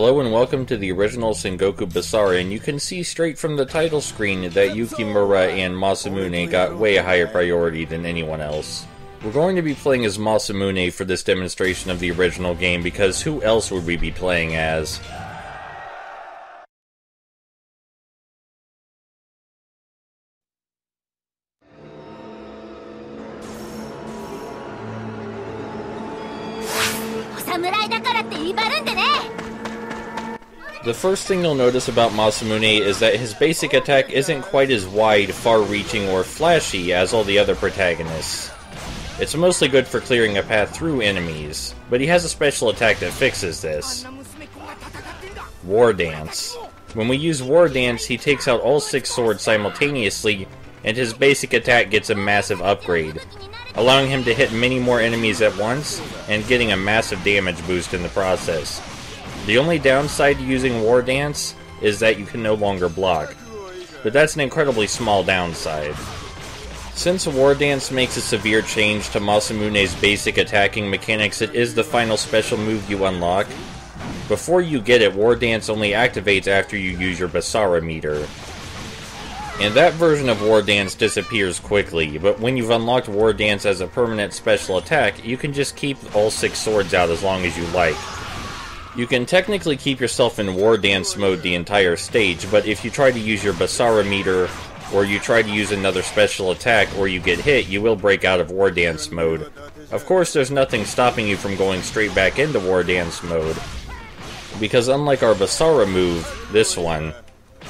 Hello and welcome to the original Sengoku Basara, and you can see straight from the title screen that Yukimura and Masamune got way higher priority than anyone else. We're going to be playing as Masamune for this demonstration of the original game because who else would we be playing as? The first thing you'll notice about Masamune is that his basic attack isn't quite as wide, far-reaching, or flashy as all the other protagonists. It's mostly good for clearing a path through enemies, but he has a special attack that fixes this. War Dance. When we use War Dance, he takes out all six swords simultaneously, and his basic attack gets a massive upgrade, allowing him to hit many more enemies at once, and getting a massive damage boost in the process. The only downside to using War Dance is that you can no longer block, but that's an incredibly small downside. Since War Dance makes a severe change to Masamune's basic attacking mechanics, it is the final special move you unlock. Before you get it, War Dance only activates after you use your Basara meter. And that version of War Dance disappears quickly, but when you've unlocked War Dance as a permanent special attack, you can just keep all six swords out as long as you like. You can technically keep yourself in War Dance mode the entire stage, but if you try to use your Basara meter or you try to use another special attack or you get hit, you will break out of War Dance mode. Of course, there's nothing stopping you from going straight back into War Dance mode. Because unlike our Basara move, this one,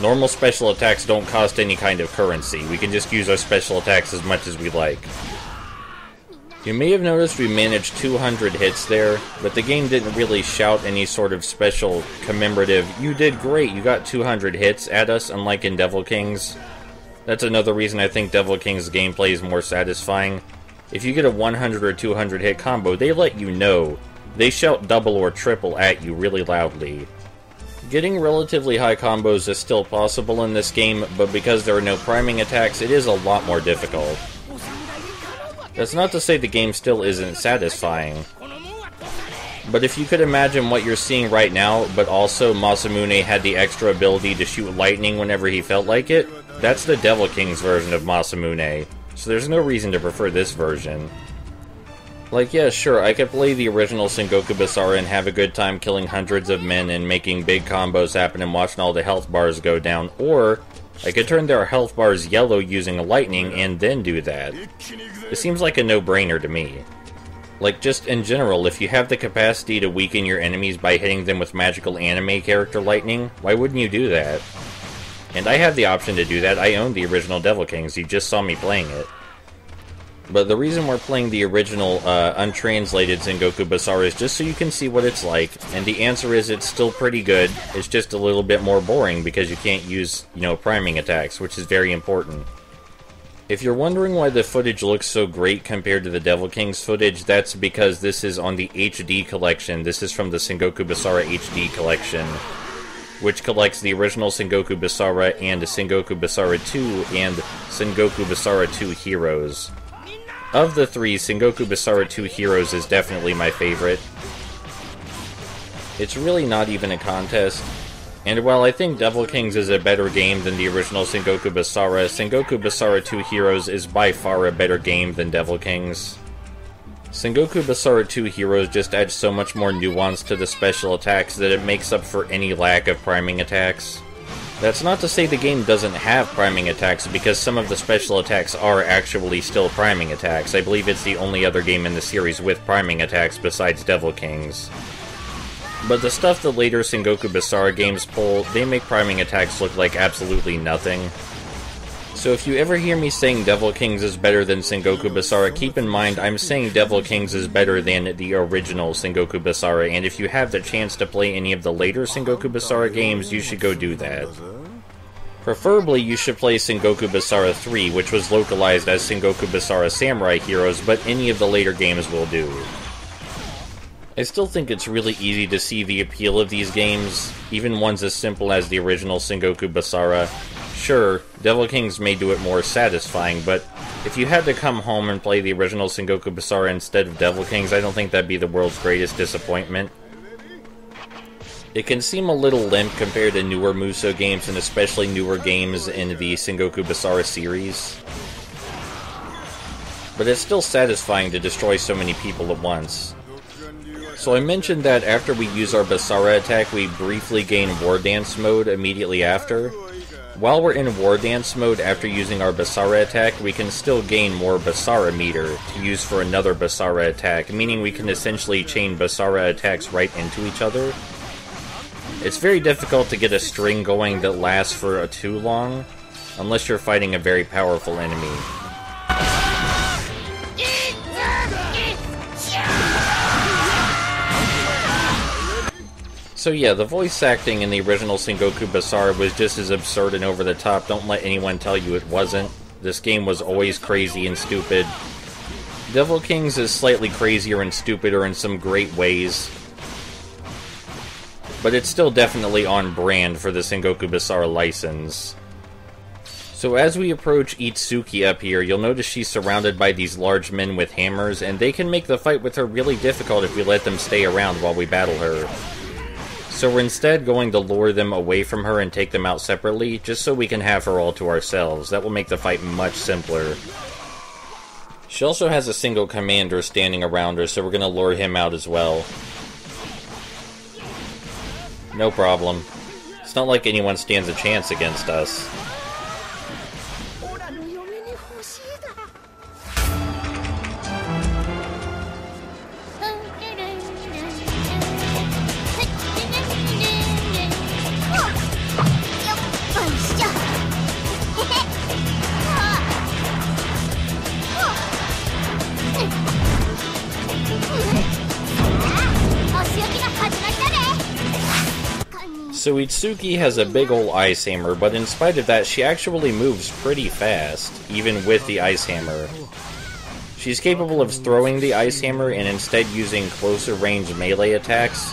normal special attacks don't cost any kind of currency. We can just use our special attacks as much as we like. You may have noticed we managed 200 hits there, but the game didn't really shout any sort of special commemorative, you did great, you got 200 hits at us, unlike in Devil Kings. That's another reason I think Devil King's gameplay is more satisfying. If you get a 100 or 200 hit combo, they let you know. They shout double or triple at you really loudly. Getting relatively high combos is still possible in this game, but because there are no priming attacks, it is a lot more difficult. That's not to say the game still isn't satisfying. But if you could imagine what you're seeing right now, but also Masamune had the extra ability to shoot lightning whenever he felt like it, that's the Devil King's version of Masamune, so there's no reason to prefer this version. Like, yeah, sure, I could play the original Sengoku Basara and have a good time killing hundreds of men and making big combos happen and watching all the health bars go down, or I could turn their health bars yellow using lightning and then do that. It seems like a no-brainer to me. Like, just in general, if you have the capacity to weaken your enemies by hitting them with magical anime character lightning, why wouldn't you do that? And I have the option to do that. I own the original Devil Kings. You just saw me playing it. But the reason we're playing the original uh, untranslated Sengoku Basara is just so you can see what it's like. And the answer is it's still pretty good. It's just a little bit more boring because you can't use, you know, priming attacks, which is very important. If you're wondering why the footage looks so great compared to the Devil Kings footage, that's because this is on the HD collection. This is from the Sengoku Basara HD collection which collects the original Sengoku Basara and Sengoku Basara 2 and Sengoku Basara 2 Heroes. Of the three, Sengoku Basara 2 Heroes is definitely my favorite. It's really not even a contest. And while I think Devil Kings is a better game than the original Sengoku Basara, Sengoku Basara 2 Heroes is by far a better game than Devil Kings. Sengoku Basara 2 Heroes just adds so much more nuance to the special attacks that it makes up for any lack of priming attacks. That's not to say the game doesn't have priming attacks, because some of the special attacks are actually still priming attacks. I believe it's the only other game in the series with priming attacks besides Devil Kings. But the stuff the later Sengoku Basara games pull, they make priming attacks look like absolutely nothing. So if you ever hear me saying Devil Kings is better than Sengoku Basara, keep in mind I'm saying Devil Kings is better than the original Sengoku Basara, and if you have the chance to play any of the later Sengoku Basara games, you should go do that. Preferably, you should play Sengoku Basara 3, which was localized as Sengoku Basara Samurai Heroes, but any of the later games will do. I still think it's really easy to see the appeal of these games, even ones as simple as the original Sengoku Basara, Sure, Devil Kings may do it more satisfying, but if you had to come home and play the original Sengoku Basara instead of Devil Kings, I don't think that'd be the world's greatest disappointment. It can seem a little limp compared to newer Musou games and especially newer games in the Sengoku Basara series. But it's still satisfying to destroy so many people at once. So I mentioned that after we use our Basara attack, we briefly gain War Dance mode immediately after. While we're in War Dance mode after using our Basara attack, we can still gain more Basara meter to use for another Basara attack, meaning we can essentially chain Basara attacks right into each other. It's very difficult to get a string going that lasts for too long, unless you're fighting a very powerful enemy. So yeah, the voice acting in the original Sengoku Basara was just as absurd and over the top. Don't let anyone tell you it wasn't. This game was always crazy and stupid. Devil Kings is slightly crazier and stupider in some great ways. But it's still definitely on brand for the Sengoku Basara license. So as we approach Itsuki up here, you'll notice she's surrounded by these large men with hammers, and they can make the fight with her really difficult if we let them stay around while we battle her. So we're instead going to lure them away from her and take them out separately, just so we can have her all to ourselves. That will make the fight much simpler. She also has a single commander standing around her, so we're going to lure him out as well. No problem. It's not like anyone stands a chance against us. So Itsuki has a big ol' ice hammer, but in spite of that, she actually moves pretty fast, even with the ice hammer. She's capable of throwing the ice hammer and instead using closer range melee attacks,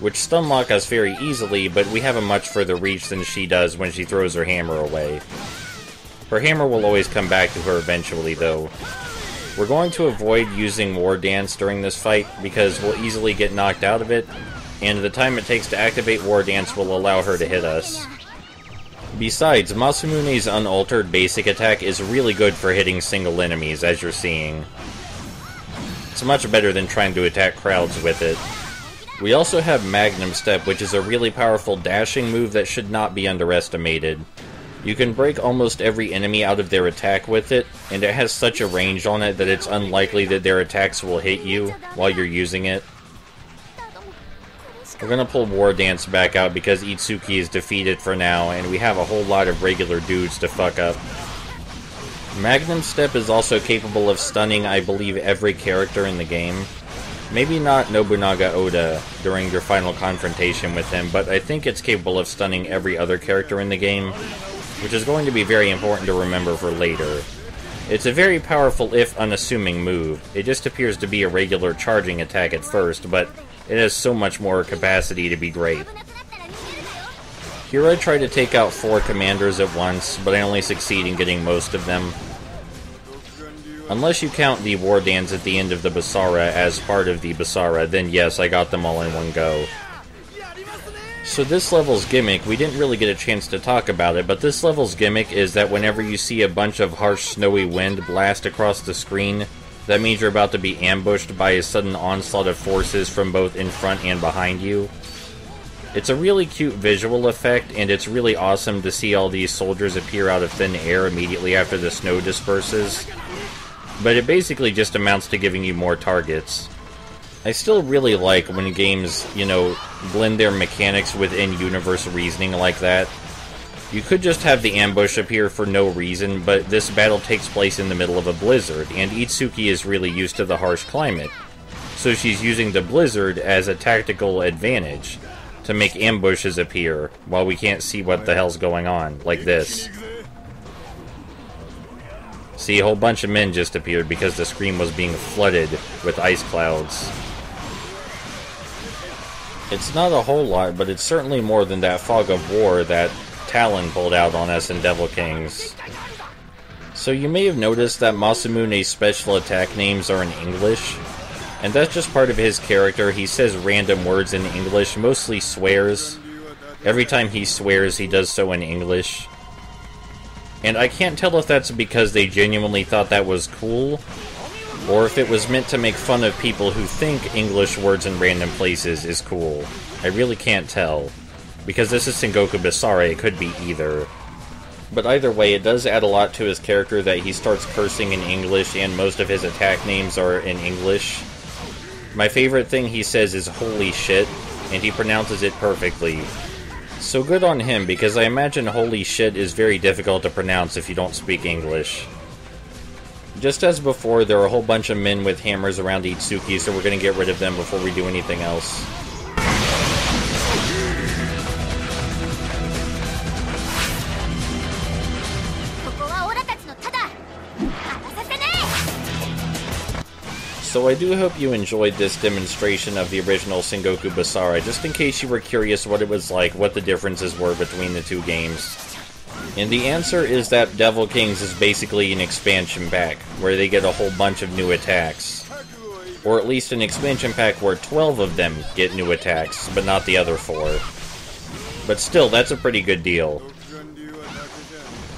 which stun lock us very easily, but we have a much further reach than she does when she throws her hammer away. Her hammer will always come back to her eventually, though. We're going to avoid using War Dance during this fight, because we'll easily get knocked out of it, and the time it takes to activate War Dance will allow her to hit us. Besides, Masamune's unaltered basic attack is really good for hitting single enemies, as you're seeing. It's much better than trying to attack crowds with it. We also have Magnum Step, which is a really powerful dashing move that should not be underestimated. You can break almost every enemy out of their attack with it, and it has such a range on it that it's unlikely that their attacks will hit you while you're using it. We're gonna pull War Dance back out because Itsuki is defeated for now, and we have a whole lot of regular dudes to fuck up. Magnum Step is also capable of stunning, I believe, every character in the game. Maybe not Nobunaga Oda during your final confrontation with him, but I think it's capable of stunning every other character in the game, which is going to be very important to remember for later. It's a very powerful if unassuming move. It just appears to be a regular charging attack at first, but it has so much more capacity to be great. Here I try to take out four commanders at once, but I only succeed in getting most of them. Unless you count the War Dance at the end of the Basara as part of the Basara, then yes, I got them all in one go. So this level's gimmick, we didn't really get a chance to talk about it, but this level's gimmick is that whenever you see a bunch of harsh snowy wind blast across the screen, that means you're about to be ambushed by a sudden onslaught of forces from both in front and behind you. It's a really cute visual effect, and it's really awesome to see all these soldiers appear out of thin air immediately after the snow disperses. But it basically just amounts to giving you more targets. I still really like when games, you know, blend their mechanics with in-universe reasoning like that. You could just have the ambush appear for no reason, but this battle takes place in the middle of a blizzard, and Itsuki is really used to the harsh climate. So she's using the blizzard as a tactical advantage to make ambushes appear while we can't see what the hell's going on, like this. See, a whole bunch of men just appeared because the screen was being flooded with ice clouds. It's not a whole lot, but it's certainly more than that fog of war that Talon pulled out on us in Devil Kings. So you may have noticed that Masamune's special attack names are in English. And that's just part of his character. He says random words in English, mostly swears. Every time he swears, he does so in English. And I can't tell if that's because they genuinely thought that was cool, or if it was meant to make fun of people who think English words in random places is cool. I really can't tell. Because this is Sengoku Basara, it could be either. But either way, it does add a lot to his character that he starts cursing in English and most of his attack names are in English. My favorite thing he says is holy shit, and he pronounces it perfectly. So good on him, because I imagine holy shit is very difficult to pronounce if you don't speak English. Just as before, there are a whole bunch of men with hammers around Itsuki, so we're gonna get rid of them before we do anything else. So I do hope you enjoyed this demonstration of the original Sengoku Basara, just in case you were curious what it was like, what the differences were between the two games. And the answer is that Devil Kings is basically an expansion pack, where they get a whole bunch of new attacks. Or at least an expansion pack where 12 of them get new attacks, but not the other 4. But still, that's a pretty good deal.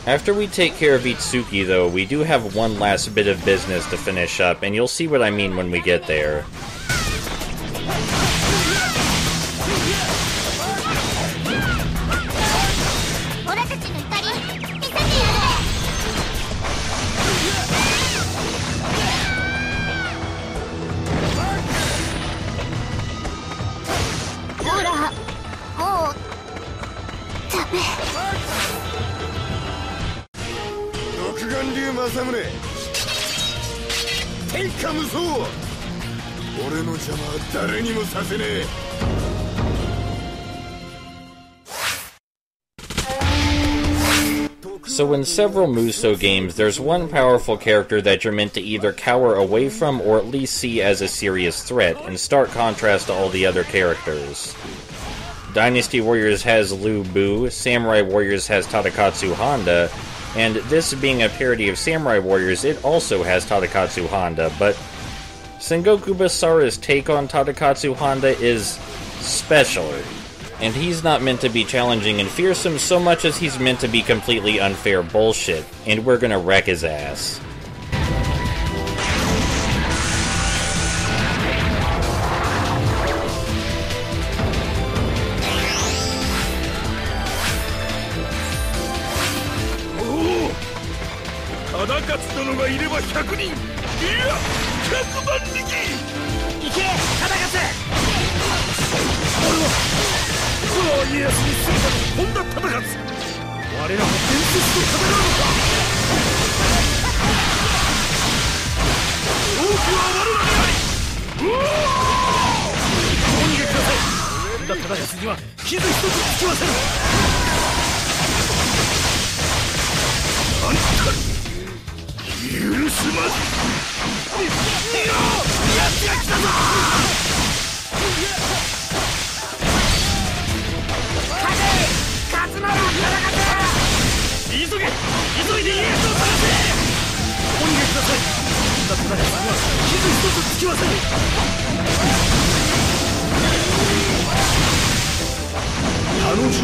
After we take care of Itsuki, though, we do have one last bit of business to finish up, and you'll see what I mean when we get there. So in several Musou games, there's one powerful character that you're meant to either cower away from or at least see as a serious threat, in stark contrast to all the other characters. Dynasty Warriors has Lu Bu, Samurai Warriors has Tadakatsu Honda, and this being a parody of Samurai Warriors, it also has Tadakatsu Honda, but Sengoku Basara's take on Tadakatsu Honda is special. And he's not meant to be challenging and fearsome so much as he's meant to be completely unfair bullshit, and we're gonna wreck his ass. 家康に本田忠勝我ら伝説と戦うのかは我らお逃げください本田忠勝には傷一つつきませた許す。まじやつが来たぞきませんし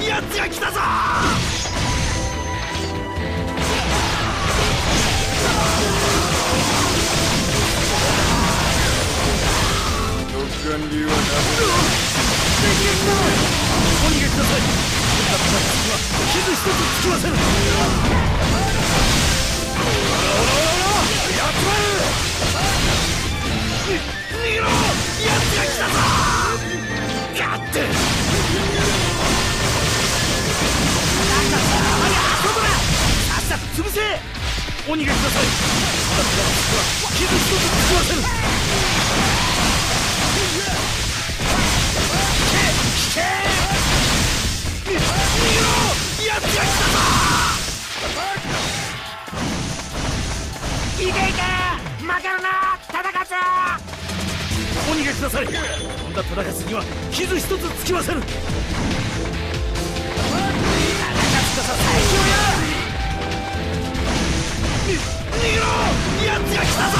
らやつたぞ。逃んだと潰せお逃げください傷一つつきません負けるな忠勝お逃げください。本田忠勝には傷一つつきませぬ忠勝こそ最強や逃げろ奴が来たぞ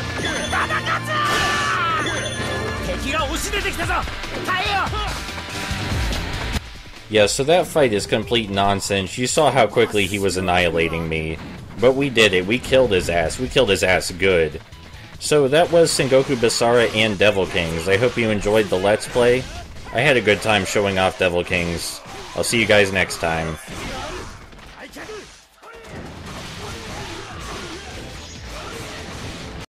Yeah, so that fight is complete nonsense. You saw how quickly he was annihilating me. But we did it. We killed his ass. We killed his ass good. So that was Sengoku Basara and Devil Kings. I hope you enjoyed the Let's Play. I had a good time showing off Devil Kings. I'll see you guys next time.